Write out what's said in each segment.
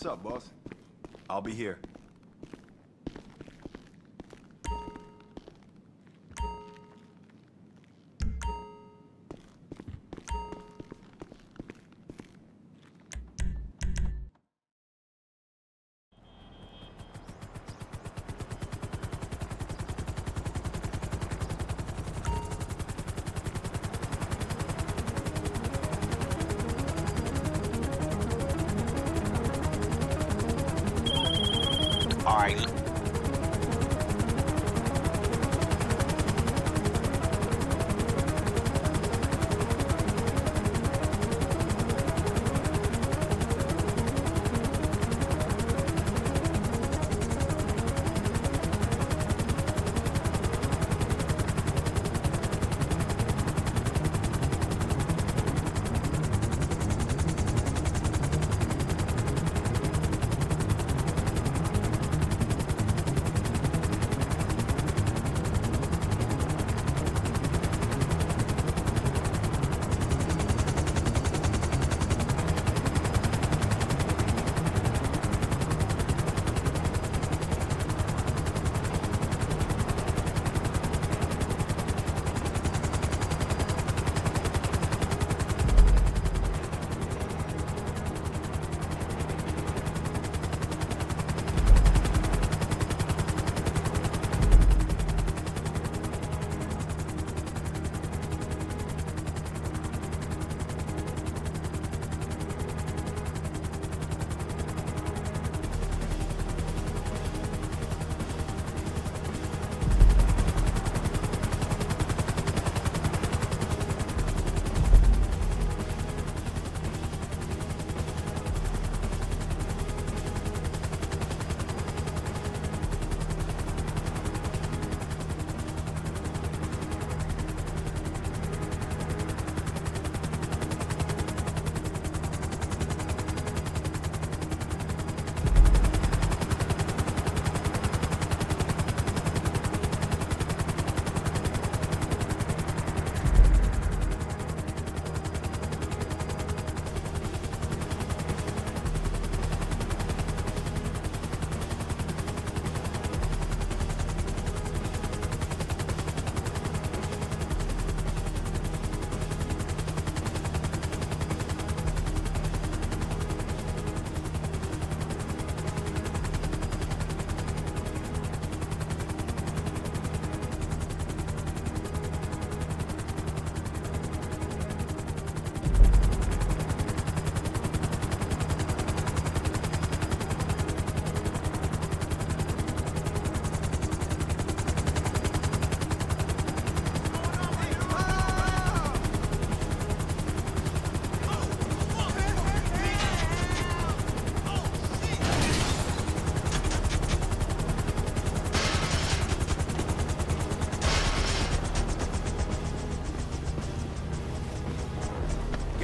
What's up, boss? I'll be here.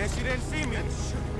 Guess you didn't see me.